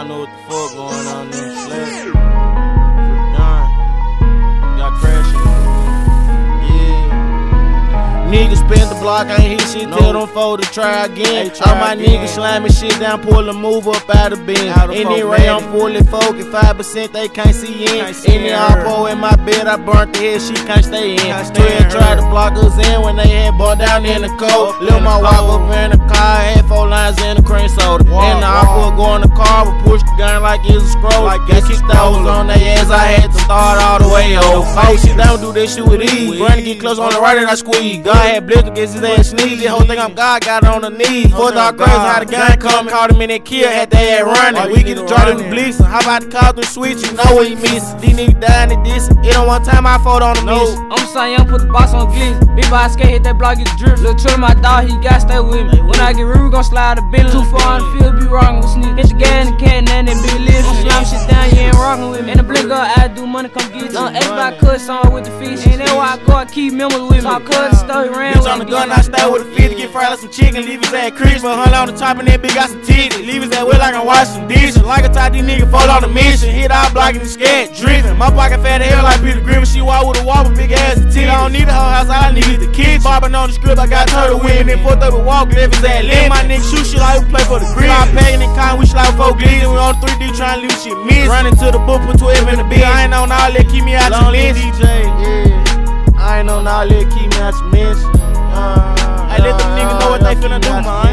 I know what the fuck going on in this slats. Got crashing. Niggas spin the block, I ain't hit shit, no. tell them four to try again. Try All my again. niggas slamming shit down, pull a move up out of bed. Any ray, I'm fully focused, 5% they can't see in. Any oppo in my bed, I burnt the head, she can't stay in. Can't stay in try to block us in when they had bought down in the cold. Lil' my wife up in the lines in the cream soda. Walk, and the walk. oppo go in the car, but push the gun like it's a scroll. Like Guess it's a that was on their ass, I had to start all the way over. Oh, shit, don't do this shit with ease. With Brandon get close on the right and I squeeze. God had blitzed against his ass sneeze. This whole thing I'm God got on the knees. Oh, Fourth out crazy, how the gun come, caught him in that kill, had they had running. Oh, We get the nigga Jordan running. blitz. How about the call through switch? You know what he miss. These niggas dying at this. It on one time I fought on the No. miss. I'm son young, put the box on glitz. Big boy skate, hit that block, get drip. Lil' Trill, my dog, he got stay with me. When I get real, we gon' slide a Bentley. Too far on the field, be wrong with sneak. Hit the gas and the can, and then big lift. I'm slam shit down, you ain't rockin' with me. In the blink up, I do money, come get you. On X by cut song with the fish. And that's why I go, I keep members with me. My cousin story ran Bitch on the gun, I stay with a 50, get fried like some chicken, leave his ass crisp. But hunt on the top and that bitch got some titties. Leave his ass wet like I'm washing dishes. Like a tie, these niggas fall on the mission. Hit our block and the scared, driven. My pocket fat hell like Peter Griffin. She walk with a wobble, big ass and titty. I don't need a Bobbing on the script, I got turtle with me. Then fourth up and walk, his ass limp. My nigga shoot shit like we play for the grid. I'm paying in kind, we slide four glees. And we on 3D trying to leave shit miss. Running to the book, put 12 in the bed. I ain't on all that, keep me out your list. DJ, yeah. I ain't on all that, keep me out your mention. Uh, I let them niggas know what they finna do, man.